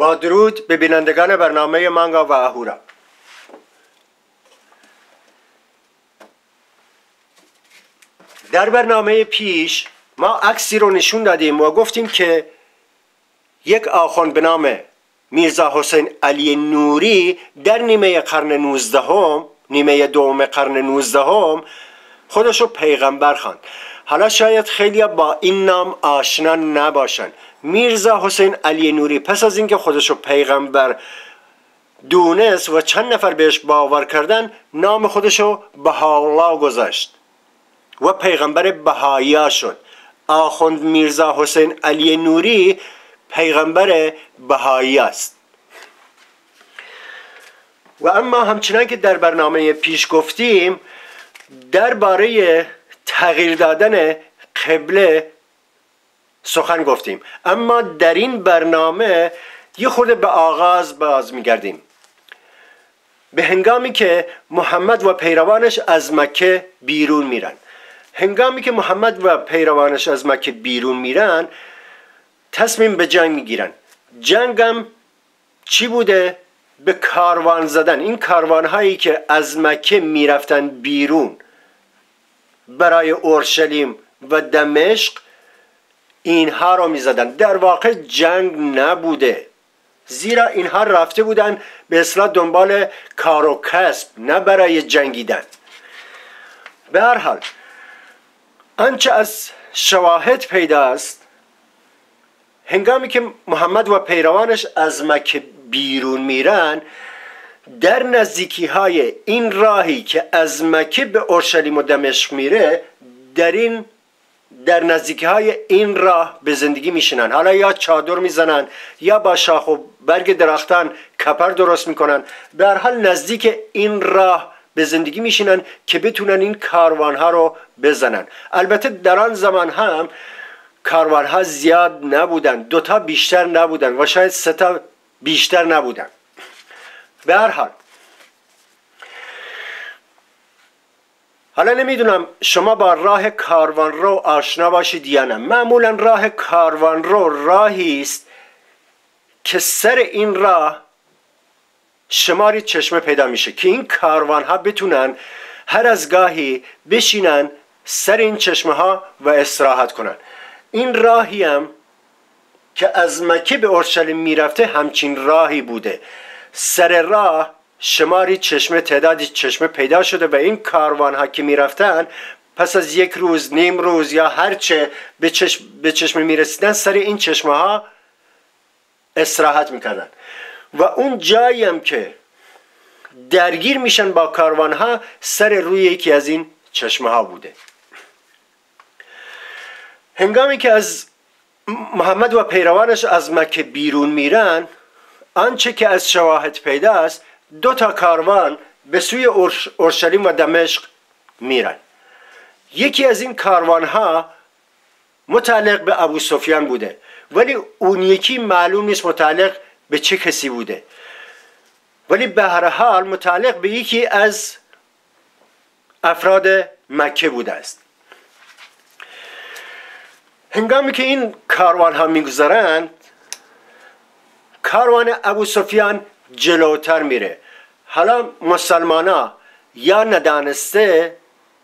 با درود به بینندگان برنامه مانگا و اهورا. در برنامه پیش ما عکسی رو نشون دادیم و گفتیم که یک آخوند به نام میرزا حسین علی نوری در نیمه قرن نوزدهم نیمه دوم قرن نوزدهم خودشو پیغمبر خواند. حالا شاید خیلی با این نام آشنا نباشن. میرزا حسین علی نوری پس از اینکه خودشو پیغمبر دونست و چند نفر بهش باور کردن نام خودشو بهاءالله گذاشت و پیغمبر بهایا شد. آخوند میرزا حسین علی نوری پیغمبر بهایی است. و اما همچنان که در برنامه پیش گفتیم درباره تغییر دادن قبله سخن گفتیم. اما در این برنامه یه خورده به آغاز باز میگردیم. به هنگامی که محمد و پیروانش از مکه بیرون میرن. هنگامی که محمد و پیروانش از مکه بیرون میرن تصمیم به جنگ می‌گیرن. جنگم چی بوده؟ به کاروان زدن. این کاروان هایی که از مکه می‌رفتن بیرون برای اورشلیم و دمشق اینها رو می‌زدن. در واقع جنگ نبوده. زیرا اینها رفته بودن به اصلاح دنبال کار و کسب نه برای جنگیدن. به هر حال آنچه از شواهد پیداست هنگامی که محمد و پیروانش از مکه بیرون میرن در نزدیکی های این راهی که از مکه به اورشلیم و دمشق میره در این در نزدیکی های این راه به زندگی میشنن حالا یا چادر می‌زنن یا با شاخ و برگ درختان کپر درست می‌کنن. در حال نزدیک این راه به زندگی میشینن که بتونن این کاروان ها رو بزنن. البته در آن زمان هم کاروان ها زیاد نبودن. دوتا بیشتر نبودن و شاید سه تا بیشتر نبودن. به هر حال حالا نمی‌دونم شما با راه کاروان رو آشنا باشید یا نه. معمولا راه کاروان رو راهی است که سر این راه شماری چشمه پیدا میشه که این کاروان ها بتونن هر از گاهی بشینن سر این چشمه ها و استراحت کنن. این راهی هم که از مکه به اورشلیم می‌رفته همچین راهی بوده. سر راه شماری چشمه تعدادی چشمه پیدا شده و این کاروان ها که می‌رفتن پس از یک روز نیم روز یا هرچه به, چشم به چشمه می‌رسیدن سر این چشمه ها استراحت می‌کردن. و اون جایی هم که درگیر میشن با کاروان ها سر روی یکی از این چشمه ها بوده. هنگامی که از محمد و پیروانش از مکه بیرون میرن آنچه که از شواهد پیدا است دو تا کاروان به سوی اورشلیم و دمشق میرن. یکی از این کاروان ها متعلق به ابو سفیان بوده ولی اون یکی معلوم نیست متعلق به چه کسی بوده. ولی به هر حال متعلق به یکی از افراد مکه بوده است. هنگامی که این کاروان ها میگذرند کاروان ابو سفیان جلوتر میره. حالا مسلمان ها یا ندانسته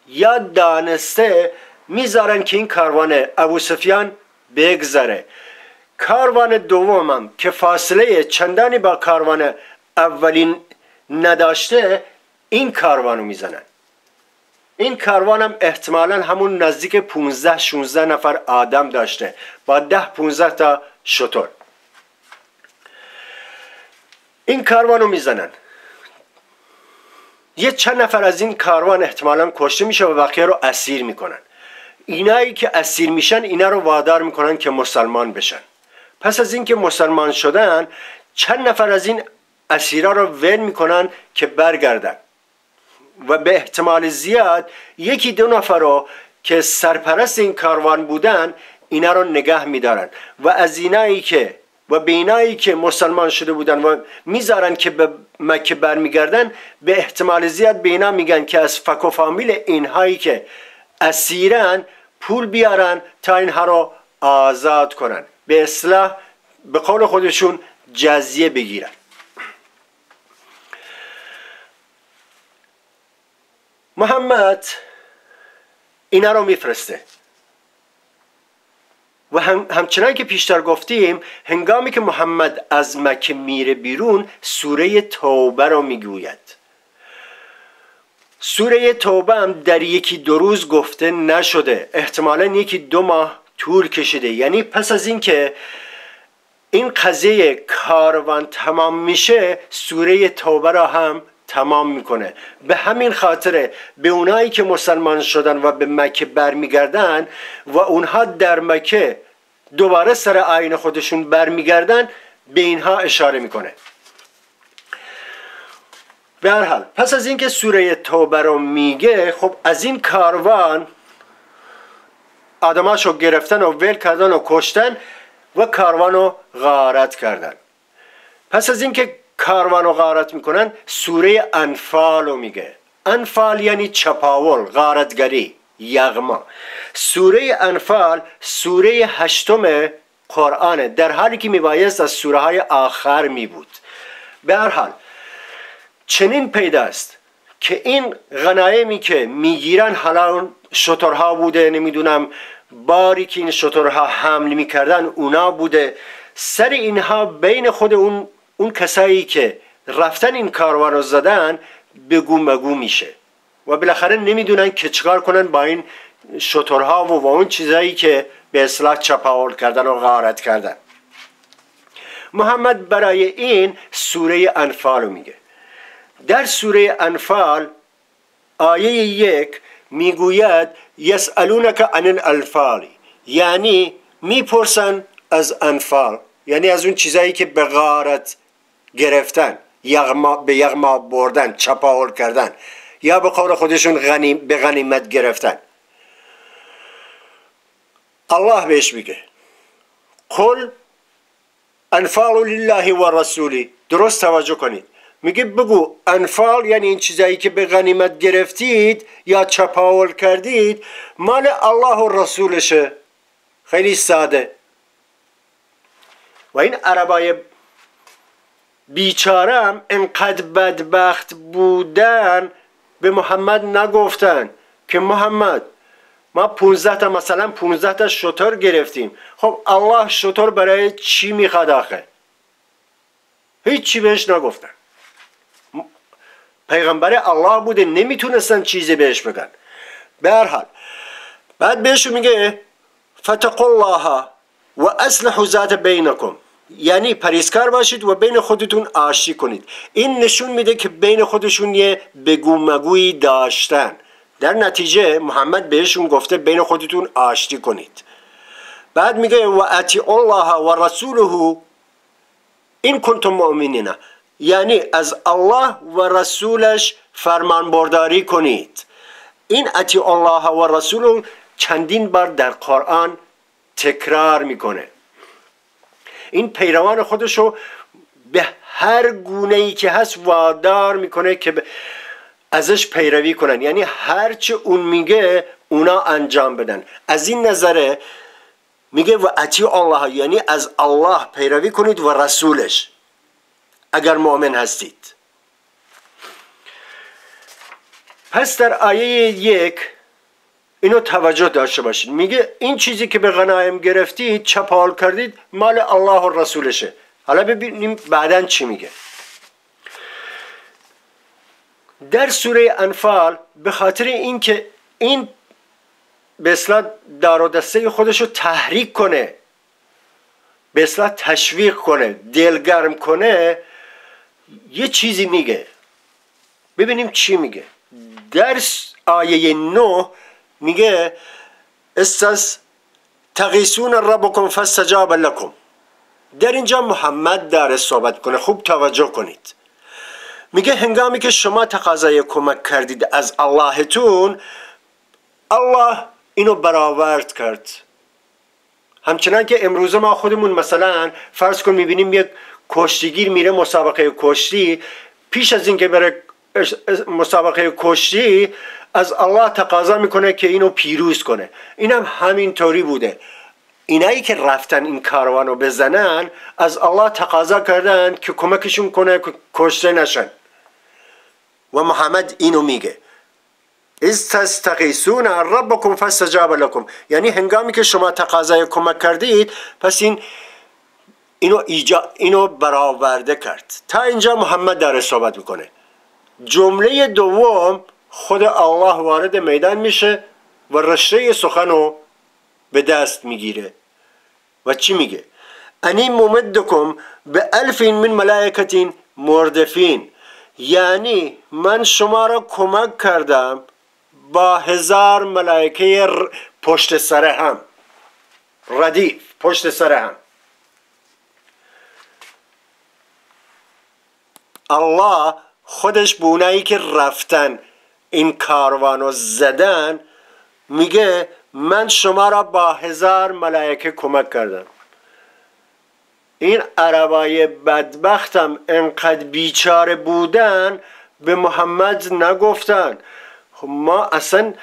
یا دانسته می‌ذارن که این کاروان ابو سفیان بگذره. کاروان دومم که فاصله چندانی با کاروان اولین نداشته این کاروانو می‌زنن. این کاروانم احتمالا همون نزدیک 15 16 نفر آدم داشته. با 10 15 تا شطور. این کاروانو می‌زنن. یه چند نفر از این کاروان احتمالا کشته میشه و بقیه رو اسیر می‌کنن. اینایی که اسیر میشن اینا رو وادار می‌کنن که مسلمان بشن. پس از اینکه مسلمان شدن چند نفر از این اسیرا رو ول می‌کنن که برگردن. و به احتمال زیاد یکی دو نفر رو که سرپرست این کاروان بودن اینا رو نگه میدارن. و از اینایی که و بینایی که مسلمان شده بودن و می‌ذارن که به مکه برمیگردن به احتمال زیاد به اینا میگن که از فک و فامیل اینهایی که اسیرن پول بیارن تا اینها رو آزاد کنن. به اصلاح به قول خودشون جزیه بگیرن. محمد اینا رو میفرسته. و هم همچنان که پیشتر گفتیم هنگامی که محمد از مکه میره بیرون سوره توبه رو می‌گوید. سوره توبه هم در یکی دو روز گفته نشده. احتمالا یکی دو ماه طول کشیده. یعنی پس از اینکه این قضیه کاروان تمام میشه سوره توبه را هم تمام می‌کنه. به همین خاطره به اونایی که مسلمان شدن و به مکه برمیگردن و اونها در مکه دوباره سر آین خودشون برمیگردن به اینها اشاره می‌کنه. به هر حال پس از اینکه سوره توبه رو میگه خب از این کاروان آدماشو گرفتن و ول کردن و کشتن و کاروان رو غارت کردن. پس از اینکه کاروان رو غارت می‌کنن سوره انفال رو میگه. انفال یعنی چپاول غارتگری یغما. سوره انفال سوره هشتم قرآنه در حالی که میبایست از سوره های آخر می بود به هر حال چنین پیداست که این غنایمی که می‌گیرن حالا شترها بوده نمی‌دونم باری که این شترها حمل می‌کردن اونا بوده. سر اینها بین خود اون اون کسایی که رفتن این کاروان رو زدن بگو مگو میشه. و بالاخره نمی‌دونن که چکار کنن با این شترها و, و اون چیزایی که به اصلاح چپاول کردن و غارت کردن. محمد برای این سوره انفال رو میگه. در سوره انفال آیه یک می‌گوید یسالونک عن الانفال یعنی می‌پرسن از انفال یعنی از اون چیزایی که به غارت گرفتن یغما به یغما بردن چپاول کردن یا به قول خودشون غنیم به غنیمت گرفتن. الله بهش میگه قل انفال لله و رسولی. درست توجه کنید. میگه بگو انفال یعنی این چیزایی که به غنیمت گرفتید یا چپاول کردید مال الله و رسولشه. خیلی ساده. و این عربای بیچارم انقدر بدبخت بودن به محمد نگفتن که محمد ما 15 تا مثلا 15 تا شطور گرفتیم. خب الله شطور برای چی می‌خواد آخه؟ هیچی بهش نگفتن. پیغمبر الله بوده نمی‌تونستن چیزی بهش بگن. به حال بعد بهش میگه فتق الله و اصلح ذات بینکم. یعنی پریسکار باشید و بین خودتون آشتی کنید. این نشون میده که بین خودشون یه بگو مگویی داشتن. در نتیجه محمد بهشون گفته بین خودتون آشتی کنید. بعد میگه و اتی الله و رسوله این کنتم مؤمنین. یعنی از الله و رسولش فرمان برداری کنید. این اتی الله و رسوله چندین بار در قرآن تکرار می‌کنه. این پیروان خودشو به هر گونه ای که هست وادار می‌کنه که ازش پیروی کنن. یعنی هرچه اون میگه اونا انجام بدن. از این نظره میگه و اتی الله یعنی از الله پیروی کنید و رسولش اگر مؤمن هستید. پس در آیه یک اینو توجه داشته باشید میگه این چیزی که به غنایم گرفتید چپال کردید مال الله و رسولشه. حالا ببینیم بعدا چی میگه. در سوره انفال به خاطر اینکه این به اصلاح دار و دسته خودش تحریک کنه به اصلاح تشویق کنه دلگرم کنه یه چیزی میگه. ببینیم چی میگه. در آیه 9 میگه استاس تقیسون ربکم فاستجاب لکم. در اینجا محمد داره صحبت کنه خوب توجه کنید. میگه هنگامی که شما تقاضای کمک کردید از اللهتون الله اینو برآورد کرد. همچنان که امروز ما خودمون مثلا فرض کن می‌بینیم یک کشتیگیر میره مسابقه کشتی پیش از اینکه بره مسابقه کشتی از الله تقاضا می‌کنه که اینو پیروز کنه. اینم همینطوری بوده. اینایی که رفتن این کاروان رو بزنن از الله تقاضا کردن که کمکشون کنه که کشته نشن. و محمد اینو میگه. از تستقیسون ربکم فاستجاب لکم. یعنی هنگامی که شما تقاضای کمک کردید پس این اینو, ایجا اینو برآورده کرد. تا اینجا محمد داره صحبت می‌کنه. جمله دوم خود الله وارد میدان میشه و رشته سخن رو به دست می‌گیره. و چی میگه؟ انی ممدکم به الف من ملائکتین مردفین. یعنی من شما را کمک کردم با هزار ملائکه پشت سر هم. ردیف پشت سر هم. الله خودش به اونایی که رفتن این کاروانو زدن میگه من شما را با هزار ملائکه کمک کردم. این عربای بدبختم انقدر بیچاره بودن به محمد نگفتن. خب ما اصلا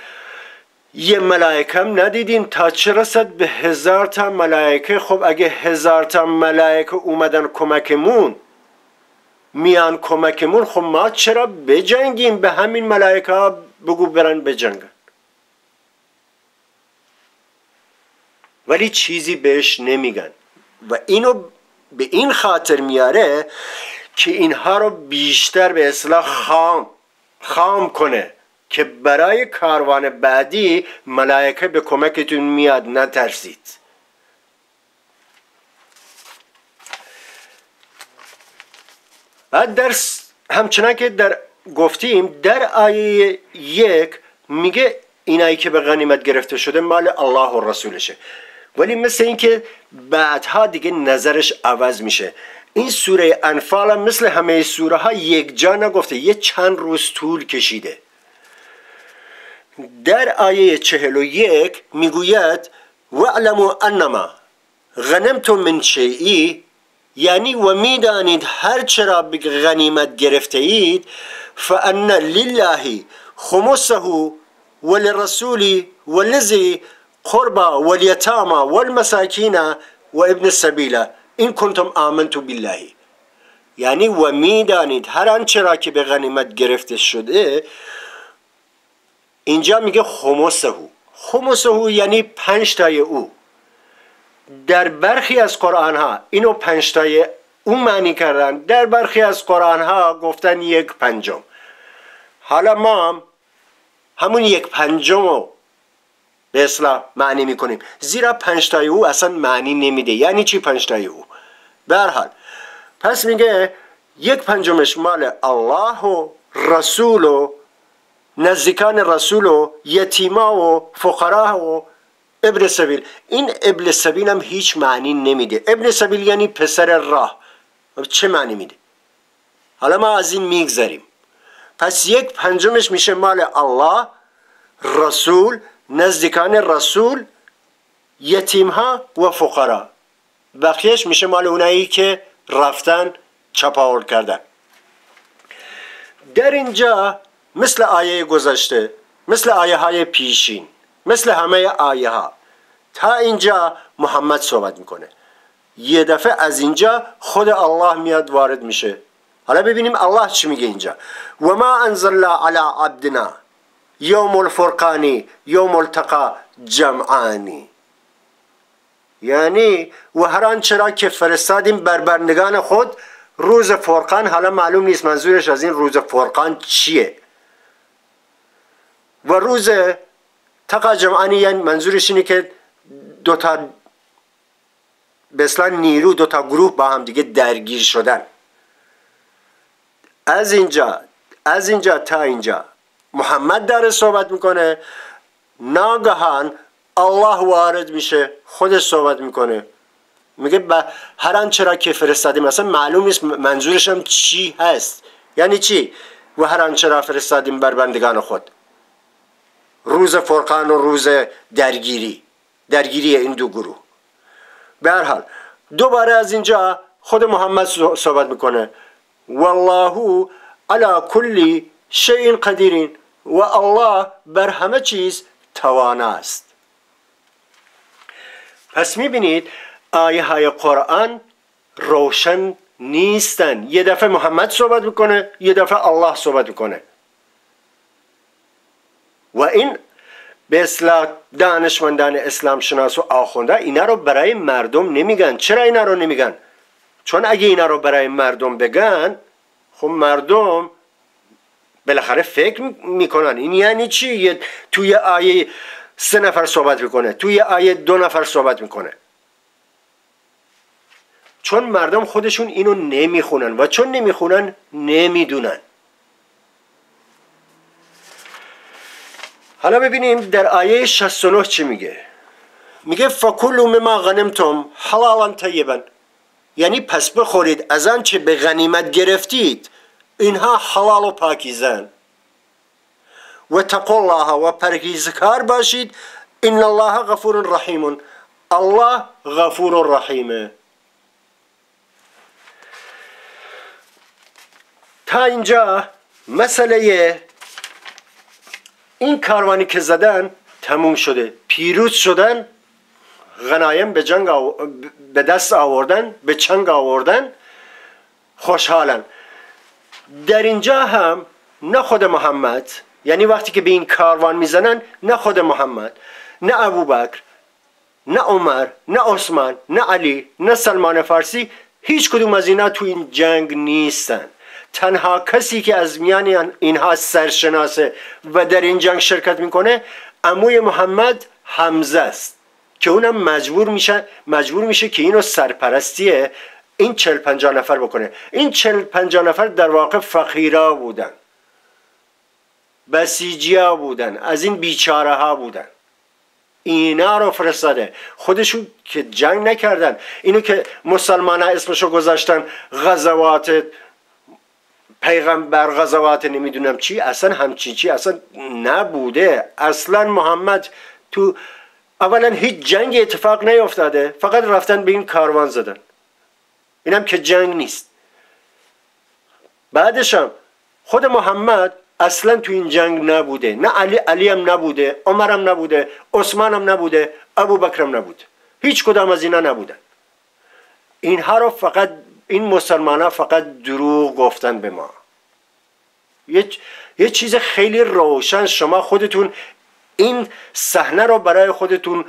یه ملائکم ندیدیم تا چه رسد به هزار تا ملائکه؟ خب اگه هزار تا ملائکه اومدن کمکمون میان کمکمون خب ما چرا بجنگیم؟ به همین ملائکه ها بگو برن بجنگن. ولی چیزی بهش نمیگن. و اینو به این خاطر میاره که اینها رو بیشتر به اصلاح خام خام کنه که برای کاروان بعدی ملائکه به کمکتون میاد نترسید. بعد در همچنان که در گفتیم در آیه یک میگه اینایی که به غنیمت گرفته شده مال الله و رسولشه. ولی مثل اینکه بعدها دیگه نظرش عوض میشه. این سوره انفال مثل همه سوره ها یک جا نگفته یه چند روز طول کشیده. در آیه چهل و یک می‌گوید وعلموا انما غنمتم من شیئی یعنی و میدانید هر چرا به غنیمت گرفته اید فان لله خمسه وللرسول ولذی قربا والیتاما والمساکین و ابن السبیل این کنتم آمنتو بالله. یعنی و میدانید هر آنچه را که به غنیمت گرفته شده اینجا میگه خمسه. خمسه یعنی پنج تای أو. در برخی از قرآن ها اینو پنج تای او معنی کردن در برخی از قرآن ها گفتن یک پنجم. حالا ما همون یک پنجم رو به اصلاح معنی می‌کنیم. زیرا پنجتای او اصلا معنی نمیده. یعنی چی پنجتای او؟ حال پس میگه یک پنجمش مال الله و رسول و نزدیکان رسول و یتیما و فقرا و ابن سبیل. این ابن سبیل هم هیچ معنی نمیده. ابن سبیل یعنی پسر راه. چه معنی میده؟ حالا ما از این میگذریم. پس یک پنجمش میشه مال الله رسول نزدیکان رسول یتیم ها و فقرا. بقیهش میشه مال اونایی که رفتن چپاول کردن. در اینجا مثل آیه گذشته مثل آیه های پیشین مثل همه آیه ها تا اینجا محمد صحبت می‌کنه. یه دفعه از اینجا خود الله میاد وارد میشه. حالا ببینیم الله چی میگه اینجا. و ما انزلنا علی عبدنا یوم الفرقانی یوم التقا جمعانی یعنی و هر آنچه را که فرستادیم بر بندگان خود روز فرقان حالا معلوم نیست منظورش از این روز فرقان چیه. و روز تقا جمعانی یعنی منظورش اینه که دو تا به نیرو دو تا گروه با هم دیگه درگیر شدن. از اینجا از اینجا تا اینجا محمد داره صحبت می‌کنه. ناگهان الله وارد میشه خودش صحبت می‌کنه. میگه به هر آنچه را که فرستادیم مثلا معلوم نیست منظورش هم چی هست. یعنی چی؟ و هر آنچه را فرستادیم بر بندگان خود. روز فرقان و روز درگیری. درگیری این دو گروه. به هر حال دوباره از اینجا خود محمد صحبت می‌کنه. والله علی کلی شیء قدیرین و الله بر همه چیز توانا است. پس می‌بینید آیه های قرآن روشن نیستن. یه دفعه محمد صحبت می‌کنه یه دفعه الله صحبت می‌کنه. و این به اصلاح دانشمندان اسلام شناس و آخونده اینا رو برای مردم نمیگن. چرا اینا رو نمیگن؟ چون اگه اینا رو برای مردم بگن خب مردم بالاخره فکر می‌کنن. این یعنی چی؟ توی آیه سه نفر صحبت می‌کنه. توی آیه دو نفر صحبت می‌کنه. چون مردم خودشون اینو نمی‌خونن و چون نمی‌خونن نمی‌دونن. حالا ببینیم در آیه 69 چی میگه. میگه فکلوا مما غنمتم حلالا طیبا. یعنی پس بخورید از آنچه به غنیمت گرفتید اینها حلال و پاکیزن و تقوا الله و پرهیزکار باشید. ان الله غفور رحیم. الله غفور رحیمه تا اینجا مسئله این کاروانی که زدن تموم شده پیروز شدن غنایم به جنگ به دست آوردن به چنگ آوردن خوشحالن. در اینجا هم نه خود محمد یعنی وقتی که به این کاروان می‌زنن نه خود محمد نه ابوبکر نه عمر نه عثمان نه علی نه سلمان فارسی هیچ کدوم از اینا تو این جنگ نیستن. تنها کسی که از میان اینها سرشناسه و در این جنگ شرکت می‌کنه عموی محمد حمزه است که اونم مجبور میشه مجبور میشه که اینو سرپرستی این چل پنجا نفر بکنه. این چل پنجا نفر در واقع فقیرا بودن. بسیجیا بودن. از این بیچاره ها بودن. اینا رو فرستاده. خودشون که جنگ نکردن. اینو که مسلمان ها اسمشو گذاشتن غزوات پیغمبر غزوات نمی‌دونم چی اصلا همچین چی اصلا نبوده. اصلا محمد تو اولا هیچ جنگ اتفاق نیفتاده فقط رفتن به این کاروان زدن. اینم که جنگ نیست. بعدش هم خود محمد اصلا تو این جنگ نبوده. نه علی علی هم نبوده عمر هم نبوده عثمان هم نبوده ابو بکرم نبود هیچ کدام از اینا نبودن. اینها رو فقط این مسلمان ها فقط دروغ گفتن به ما. یه, یه چیز خیلی روشن شما خودتون این صحنه رو برای خودتون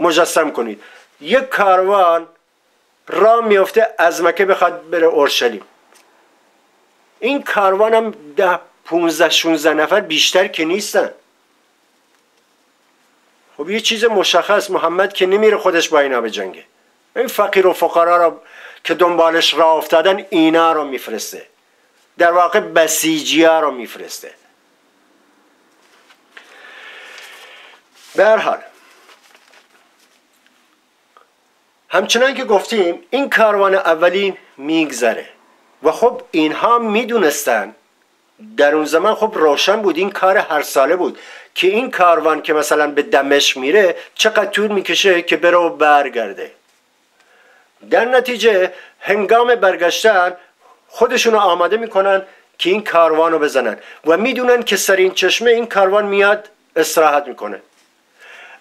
مجسم کنید. یک کاروان را میفته از مکه بخواد بره اورشلیم. این کاروان هم ده پونزده شونزده نفر بیشتر که نیستن. خب یه چیز مشخص محمد که نمیره خودش با اینا به جنگه. این فقیر و فقرا را که دنبالش را افتادن اینا رو میفرسته. در واقع بسیجی ها رو میفرسته. به حال همچنان که گفتیم این کاروان اولین میگذره و خب اینها می‌دونستن در اون زمان خب روشن بود این کار هر ساله بود که این کاروان که مثلا به دمشق میره چقدر طول می‌کشه که بره برگرده. در نتیجه هنگام برگشتن خودشون رو آماده می‌کنن که این کاروان رو بزنن و می‌دونن که سر این چشمه این کاروان میاد استراحت می‌کنه.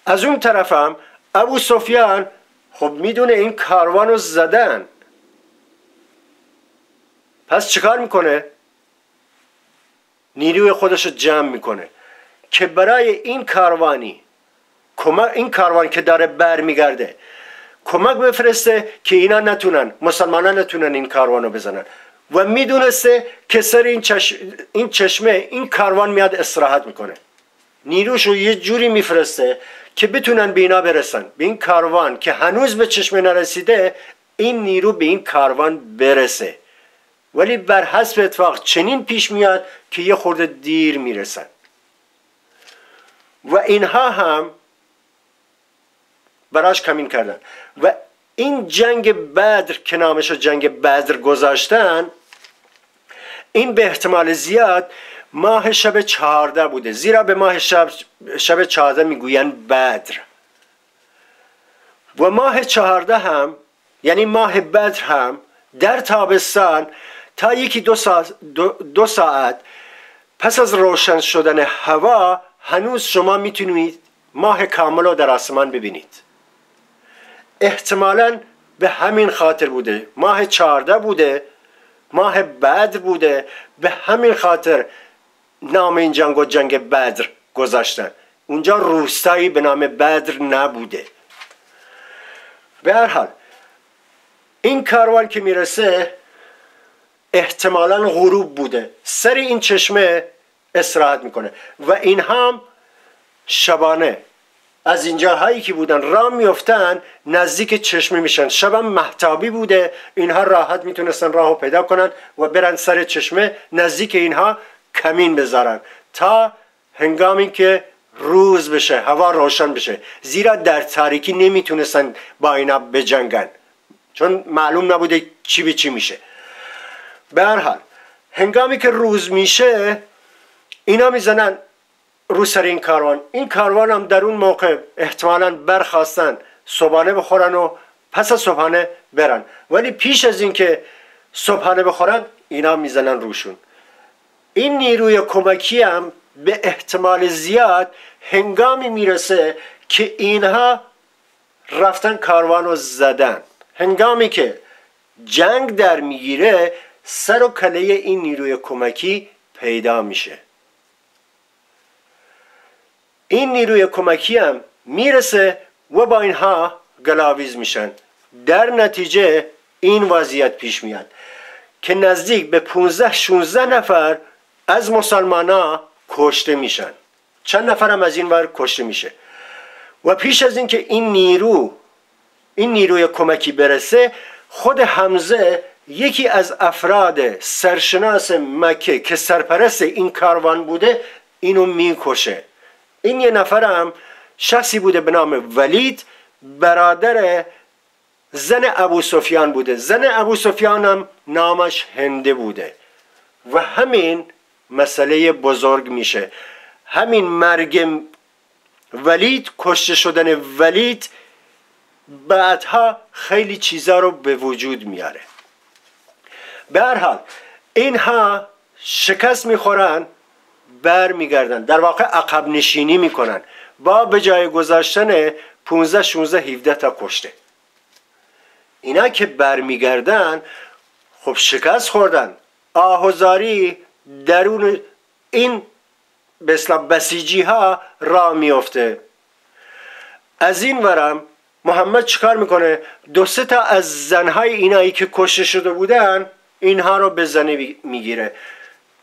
از اون طرفم ابو سفیان خب می‌دونه این کاروان رو زدن. پس چیکار می‌کنه؟ نیروی خودش رو جمع می‌کنه که برای این کاروانی این کاروان که داره بر میگرده کمک بفرسته که اینا نتونن مسلمانان نتونن این کاروان رو بزنن. و می‌دونسته که سر این, این چشمه این کاروان میاد استراحت می‌کنه. نیروش رو یه جوری میفرسته که بتونن به اینا برسن. به این کاروان که هنوز به چشمه نرسیده این نیرو به این کاروان برسه. ولی بر حسب اتفاق چنین پیش میاد که یه خورده دیر می‌رسن. و اینها هم براش کمین کردن. و این جنگ بدر که نامش جنگ بدر گذاشتن این به احتمال زیاد ماه شب چهارده بوده. زیرا به ماه شب, شب چهارده می‌گویند بدر. و ماه چهارده هم یعنی ماه بدر هم در تابستان تا یکی دو ساعت, دو, ساعت پس از روشن شدن هوا هنوز شما می‌تونید ماه کامل رو در آسمان ببینید. احتمالا به همین خاطر بوده. ماه چهارده بوده ماه بدر بوده. به همین خاطر نام این جنگ و جنگ بدر گذاشتن اونجا روستایی به نام بدر نبوده. به هر حال این کاروان که می‌رسه احتمالا غروب بوده. سر این چشمه استراحت می‌کنه. و این هم شبانه از اینجا هایی که بودن راه میفتن نزدیک چشمه میشن. شبم محتابی بوده. اینها راحت می‌تونستن راه پیدا کنن و برن سر چشمه نزدیک اینها کمین بذارن. تا هنگامی که روز بشه هوا روشن بشه. زیرا در تاریکی نمی‌تونستن با اینا بجنگن. چون معلوم نبوده چی به چی میشه. به هر حال هنگامی که روز میشه اینا می‌زنن رو سر این کاروان. این کاروان هم در اون موقع احتمالا برخواستن صبحانه بخورن و پس از صبحانه برن. ولی پیش از اینکه صبحانه بخورن اینا می‌زنن روشون. این نیروی کمکی هم به احتمال زیاد هنگامی می‌رسه که اینها رفتن کاروان رو زدن. هنگامی که جنگ در می‌گیره سر و کله این نیروی کمکی پیدا میشه. این نیروی کمکی هم می‌رسه و با اینها گلاویز میشن. در نتیجه این وضعیت پیش میاد که نزدیک به 15 16 نفر از مسلمان ها کشته میشن. چند نفر هم از این ور کشته میشه. و پیش از اینکه این نیرو این نیروی کمکی برسه خود حمزه یکی از افراد سرشناس مکه که سرپرست این کاروان بوده اینو می‌کشه. این یه نفرم شخصی بوده به نام ولید برادر زن ابو سفیان بوده. زن ابو سفیان هم نامش هنده بوده. و همین مسئله بزرگ میشه. همین مرگ ولید کشته شدن ولید بعدها خیلی چیزا رو به وجود میاره. به هر حال اینها شکست می‌خورن. بر میگردن در واقع عقب نشینی می‌کنن. با به جای گذاشتن 15 16 17 تا کشته. اینا که برمیگردن خب شکست خوردن. آهوزاری درون این به بسیجی ها را میفته از این ورم محمد چیکار می‌کنه؟ دو سه تا از زنهای اینایی که کشته شده بودن اینها رو به زنه می‌گیره.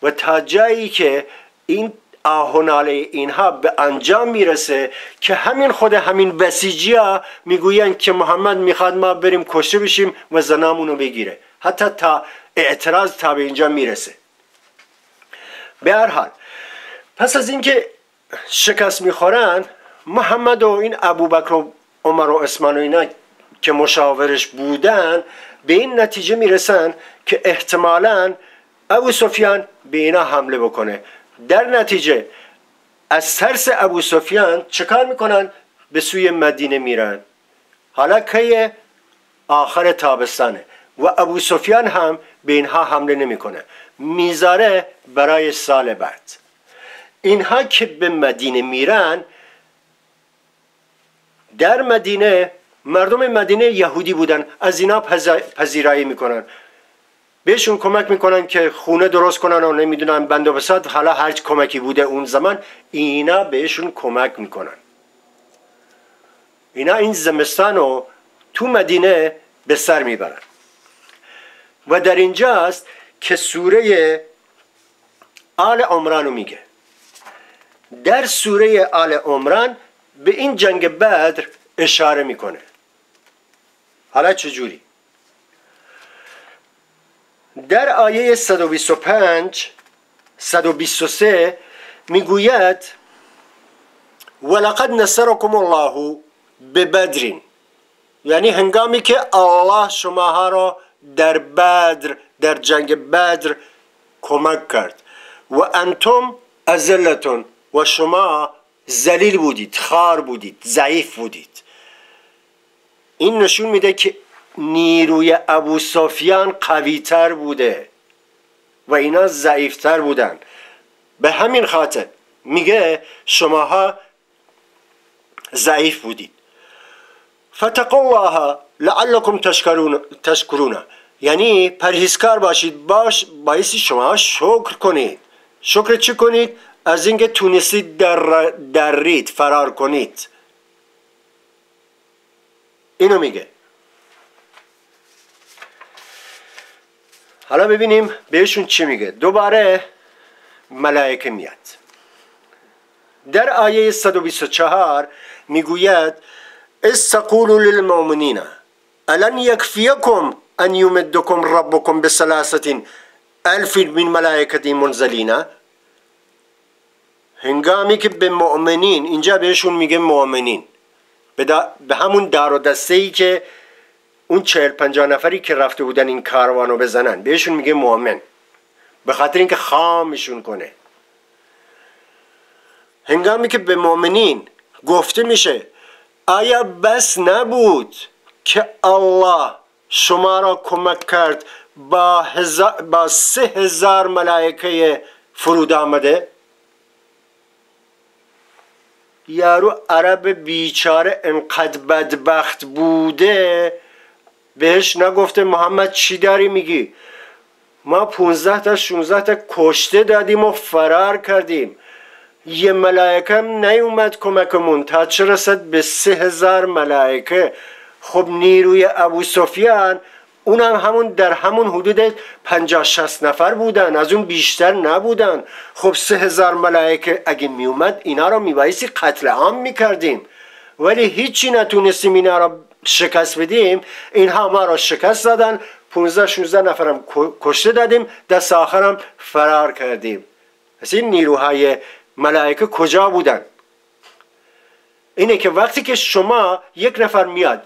و تا جایی که این آهناله اینها به انجام می‌رسه که همین خود همین بسیجی ها می‌گوین که محمد می‌خواد ما بریم کشته بشیم و زنامونو بگیره. حتی تا اعتراض تا به اینجا می‌رسه. به هر حال پس از اینکه شکست می‌خورن محمد و این ابوبکر و عمر و عثمان و اینا که مشاورش بودن به این نتیجه می‌رسن که احتمالا ابو سفیان به اینا حمله بکنه. در نتیجه از ترس ابو سفیان چکار می‌کنن؟ به سوی مدینه میرن. حالا که آخر تابستانه. و ابو سفیان هم به اینها حمله نمی‌کنه. می‌ذاره برای سال بعد. اینها که به مدینه میرن در مدینه مردم مدینه یهودی بودن. از اینا پذیرایی می‌کنن. بهشون کمک می‌کنن که خونه درست کنن و نمی‌دونن بند و بسات حالا هر کمکی بوده اون زمان اینا بهشون کمک می‌کنن. اینا این زمستان رو تو مدینه به سر می‌برن. و در اینجاست که سوره آل عمران میگه. در سوره آل عمران به این جنگ بدر اشاره می‌کنه. حالا چجوری؟ در آیه 125 123 می‌گوید ولقد نصركم الله ببدر. یعنی هنگامی که الله شماها را در بدر در جنگ بدر کمک کرد. و انتم ازلتون و شما زلیل بودید خار بودید ضعیف بودید. این نشون میده که نیروی ابو سفیان قویتر بوده و اینا ضعیفتر بودن. به همین خاطر میگه شماها ضعیف بودید فتقوا الله لعلكم تشکرون یعنی پرهیزکار باشید باش باعث شما شکر کنید. شکر چی کنید؟ از اینکه تونستید در درید فرار کنید. اینو میگه. حالا ببینیم بهشون چی میگه. دوباره ملائکه میاد. در آیه 124 می‌گوید استقولوا للمؤمنین الان یکفیکم ان یمدکم ربکم بسلاست الف من ملائکتی منزلین؟ هنگامی که به مؤمنین اینجا بهشون میگه مؤمنین. به همون دار و دسته ای که اون چهل پنجاه نفری که رفته بودن این کاروانو بزنن بهشون میگه مؤمن. به خاطر اینکه خامشون کنه. هنگامی که به مؤمنین گفته میشه آیا بس نبود که الله شما را کمک کرد با, با سه هزار ملائکه فرود آمده؟ یارو عرب بیچاره انقدر بدبخت بوده بهش نگفته محمد چی داری میگی؟ ما 15 تا 16 تا کشته دادیم و فرار کردیم. یه ملائکه هم نیومد کمکمون. تا چه رسد؟ به سه هزار ملائکه. خب نیروی ابو سفیان اونم همون در همون حدود 50 60 نفر بودن. از اون بیشتر نبودن. خب سه هزار ملائکه اگه میومد اینا رو میبایستی قتل عام می‌کردیم. ولی هیچی نتونستیم اینا رو شکست بدیم. اینها ما را شکست دادن. 15 16 نفرم کشته دادیم. دست آخرم فرار کردیم. پس این نیروهای ملائکه کجا بودن؟ اینه که وقتی که شما یک نفر میاد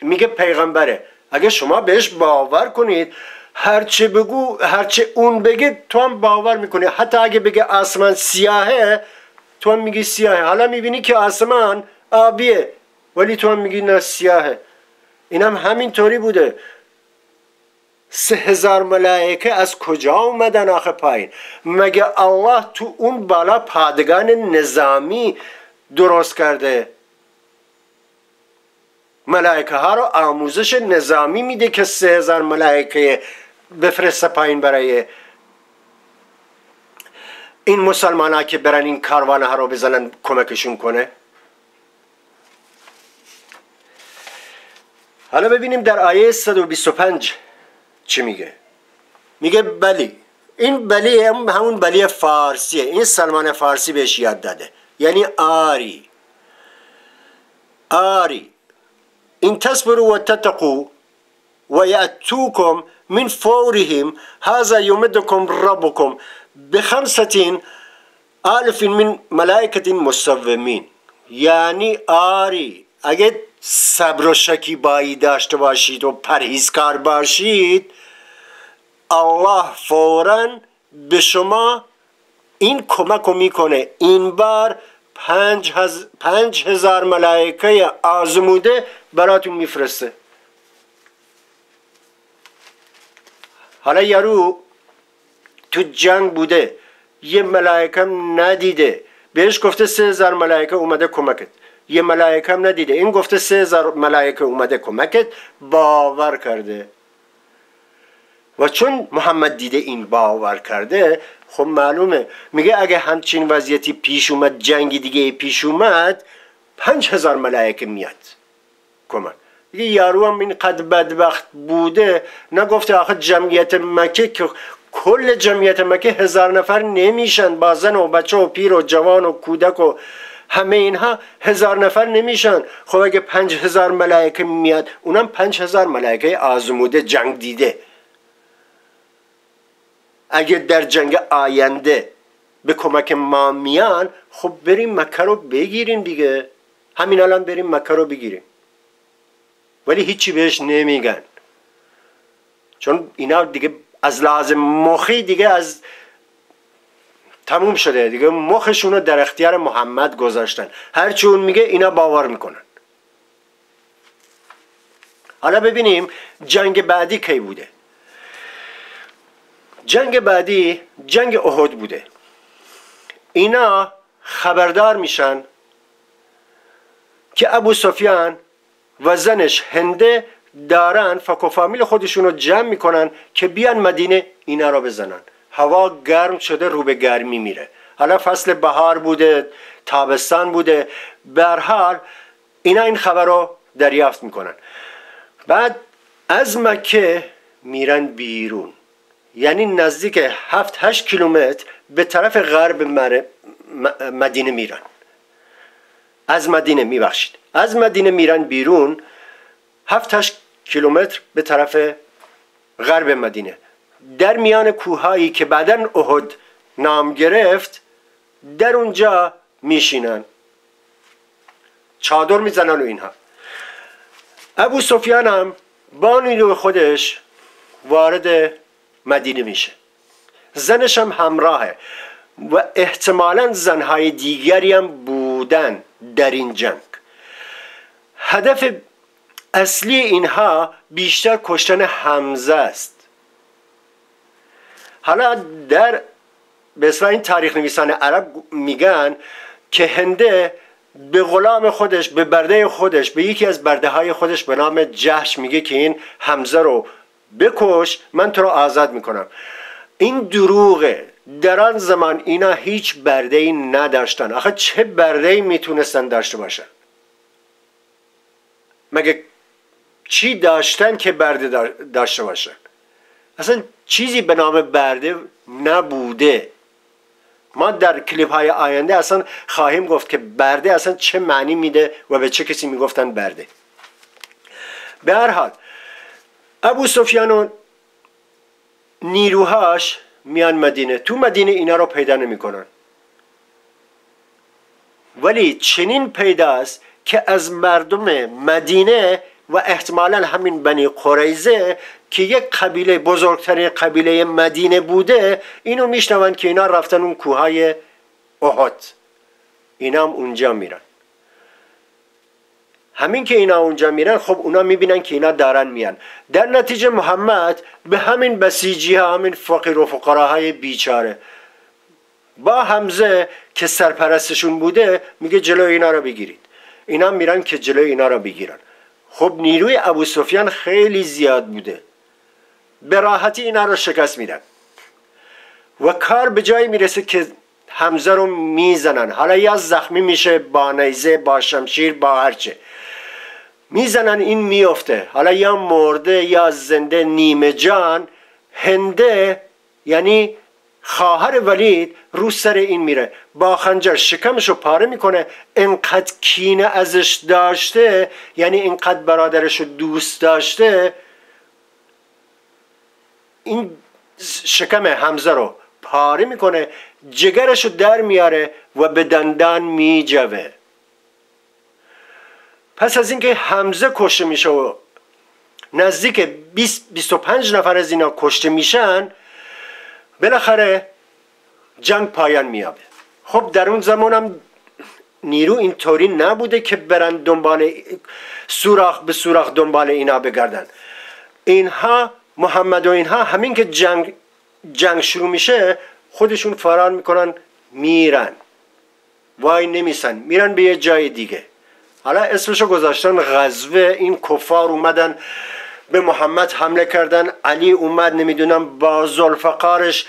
میگه پیغمبره اگه شما بهش باور کنید هرچه بگو هرچه اون بگه تو هم باور می‌کنی. حتی اگه بگه آسمان سیاهه تو هم میگی سیاهه. حالا می‌بینی که آسمان آبیه. ولی تو هم میگی نه سیاهه. اینم هم همینطوری بوده. سه هزار ملائکه از کجا اومدن آخه پایین؟ مگه الله تو اون بالا پادگان نظامی درست کرده؟ ملائکه ها رو آموزش نظامی میده که سه هزار ملائکه بفرسته پایین برای این مسلمان ها که برن این کاروان ها رو بزنن کمکشون کنه؟ حالا ببینیم در آیه 125 چی میگه؟ میگه بلی. این بلی همون بلی فارسیه. این سلمان فارسی بهش یاد داده. یعنی آری. آری. این تصبروا و تتقو و یأتوکم من فورهم. هذا یمدکم ربکم بخمسة آلف من ملائکت مصومین. یعنی آری. اگه صبر و شکیبایی داشته باشید و پرهیزکار باشید الله فورا به شما این کمک رو می‌کنه. این بار پنج, هز... پنج هزار ملائکه آزموده براتون میفرسته. حالا یارو تو جنگ بوده یه ملائکه ندیده بهش گفته سه هزار ملائکه اومده کمکت. یه ملائکه هم ندیده. این گفته سه هزار ملائکه اومده کمکت باور کرده. و چون محمد دیده این باور کرده خب معلومه. میگه اگه همچین وضعیتی پیش اومد جنگی دیگه پیش اومد پنج هزار ملائکه میاد کمک. دیگه یارو هم این قد بدبخت بوده. نگفته آخه جمعیت مکه که کل جمعیت مکه هزار نفر نمیشن. با زن و بچه و پیر و جوان و کودک و همه اینها هزار نفر نمیشن. خب اگه پنج هزار ملائکه میاد اونم پنج هزار ملائکه آزموده جنگ دیده. اگه در جنگ آینده به کمک ما میان خب بریم مکه رو بگیریم دیگه. همین الان بریم مکه رو بگیریم. ولی هیچی بهش نمیگن. چون اینا دیگه از لازم مخی دیگه از تموم شده. دیگه مخشون رو در اختیار محمد گذاشتن. هرچی اون میگه اینا باور می‌کنن. حالا ببینیم جنگ بعدی کی بوده. جنگ بعدی جنگ احد بوده. اینا خبردار میشن که ابو سفیان و زنش هنده دارن فک و فامیل خودشون رو جمع می‌کنن که بیان مدینه اینا رو بزنن. هوا گرم شده رو به گرمی میره. حالا فصل بهار بوده تابستان بوده. به حال اینا این خبر رو دریافت می‌کنن. بعد از مکه میرن بیرون. یعنی نزدیک هفت هشت کیلومتر به طرف غرب مدینه میرن. از مدینه میبخشید. از مدینه میرن بیرون هفت هشت کیلومتر به طرف غرب مدینه. در میان کوههایی که بعدا احد نام گرفت در اونجا میشینن. چادر می‌زنن و اینها. ابو سفیان هم با نیرو خودش وارد مدینه میشه. زنش هم همراهه و احتمالا زنهای دیگری هم بودن در این جنگ. هدف اصلی اینها بیشتر کشتن حمزه است. حالا در به این تاریخ نویسان عرب میگن که هنده به غلام خودش به برده خودش به یکی از برده های خودش به نام جهش میگه که این حمزه رو بکش من تو رو آزاد می‌کنم. این دروغه. در آن زمان اینا هیچ برده ای نداشتن. آخه چه برده ای می‌تونستن داشته باشن؟ مگه چی داشتن که برده داشته باشن؟ اصلا چیزی به نام برده نبوده. ما در کلیپ های آینده اصلا خواهیم گفت که برده اصلا چه معنی میده و به چه کسی می‌گفتن برده. به هر حال ابو سفیان و نیروهاش میان مدینه. تو مدینه اینا رو پیدا نمی‌کنن. ولی چنین پیداست که از مردم مدینه و احتمالا همین بنی قریزه که یک قبیله بزرگترین قبیله مدینه بوده اینو میشنون که اینا رفتن اون کوههای احد. اینا هم اونجا میرن. همین که اینا اونجا میرن خب اونا می‌بینن که اینا دارن میان. در نتیجه محمد به همین بسیجی ها همین فقیر و فقراهای بیچاره با حمزه که سرپرستشون بوده میگه جلو اینا رو بگیرید. اینا میرن که جلو اینا رو بگیرن. خب نیروی ابو سفیان خیلی زیاد بوده. به راحتی اینا رو شکست میدن. و کار به جایی می‌رسه که حمزه رو می‌زنن. حالا یا زخمی میشه با نیزه با شمشیر با هرچه. می‌زنن این میفته. حالا یا مرده یا زنده نیمه جان هنده یعنی خواهر ولید رو سر این میره. با خنجر شکمشو پاره می‌کنه. انقدر کینه ازش داشته یعنی انقدر برادرشو دوست داشته. این شکم حمزه رو پاره می‌کنه جگرشو در میاره و به دندان میجوه. پس از اینکه حمزه کشته میشه و نزدیک 20 25 نفر از اینا کشته میشن بالاخره جنگ پایان میابه خب در اون زمان هم نیرو اینطوری نبوده که برن دنبال سوراخ به سوراخ دنبال اینا بگردن. اینها محمد و اینها همین که جنگ جنگ شروع میشه خودشون فرار می‌کنن میرن. وای نمیسن میرن به یه جای دیگه. حالا اسمشو گذاشتن غزوه این کفار اومدن به محمد حمله کردن. علی اومد نمی‌دونم با زلفقارش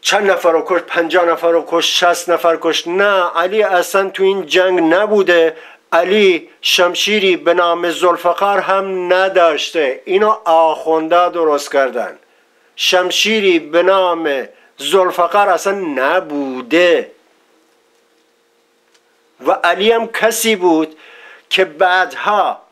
چند نفر رو کشت پنجاه نفر رو کشت شست نفر کشت. نه علی اصلا تو این جنگ نبوده. علی شمشیری به نام زلفقار هم نداشته. اینو آخونده درست کردن. شمشیری به نام زلفقار اصلا نبوده. و علی هم کسی بود که بعدها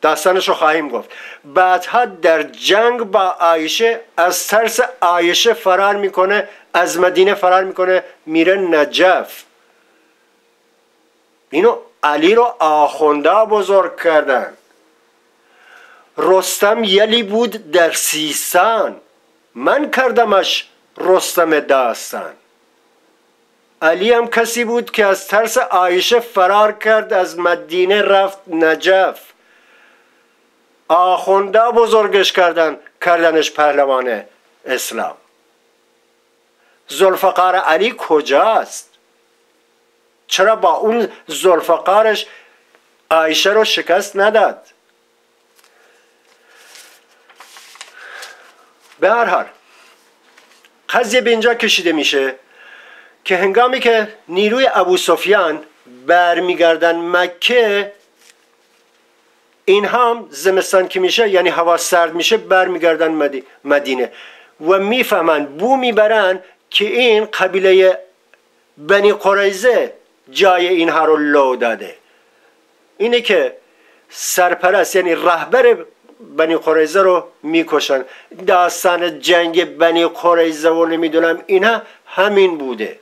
داستانش رو خواهیم گفت. بعدها در جنگ با آیشه از ترس آیشه فرار می‌کنه از مدینه فرار می‌کنه میره نجف. اینو علی رو آخونده بزرگ کردن. رستم یلی بود در سیستان. من کردمش رستم داستان. علی هم کسی بود که از ترس آیشه فرار کرد از مدینه رفت نجف. آخونده بزرگش کردن کردنش پهلوان اسلام. زلفقار علی کجاست؟ چرا با اون زلفقارش عایشه رو شکست نداد؟ به هر حال قضیه به اینجا کشیده میشه که هنگامی که نیروی ابو سفیان برمیگردن مکه این هم زمستان که میشه یعنی هوا سرد میشه برمیگردن مدینه. و می‌فهمن بو می‌برن که این قبیله بنی قریزه جای اینها رو لو داده. اینه که سرپرست یعنی رهبر بنی قریزه رو می‌کشن. داستان جنگ بنی قریزه و نمی‌دونم اینها همین بوده.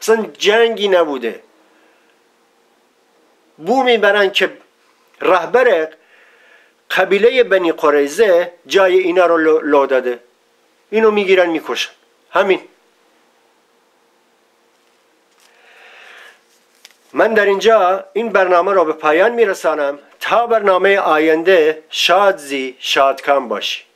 اصلا جنگی نبوده. بو می‌برن که رهبر قبیله بنی قریزه جای اینا رو لو داده. اینو می‌گیرن می‌کشن. همین. من در اینجا این برنامه را به پایان میرسانم. تا برنامه آینده شادزی شادکام باشی.